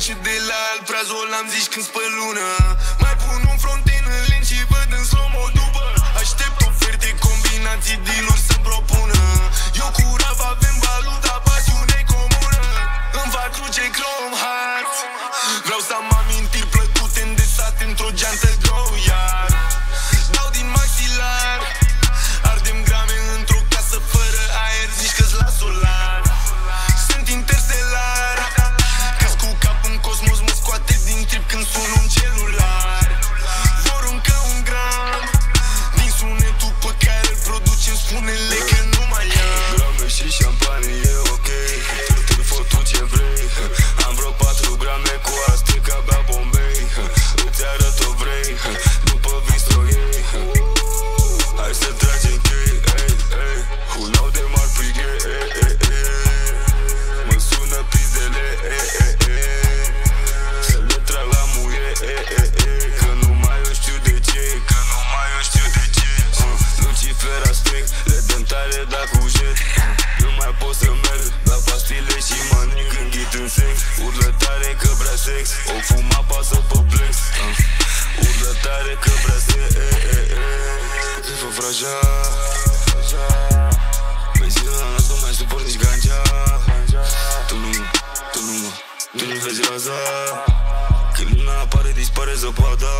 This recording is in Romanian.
și de la alt prazul am zis când spă lună fera string Le dăm tare, dar cu jet. Nu mai pot să merg La pastile și mă nec Înghit în sex. Urlă tare că vrea sex O fuma pasă pe plex ah. Urlă tare că vrea sex Se fă vraja Benzina la nu mai suport nici ganja. Tu nu, tu nu mă Tu nu vezi raza. Când luna apare, dispare zăpada.